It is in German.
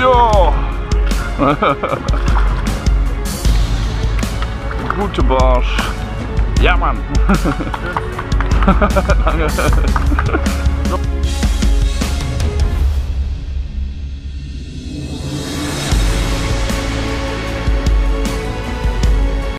jo. Gute Barsch. Ja, Mann. Danke.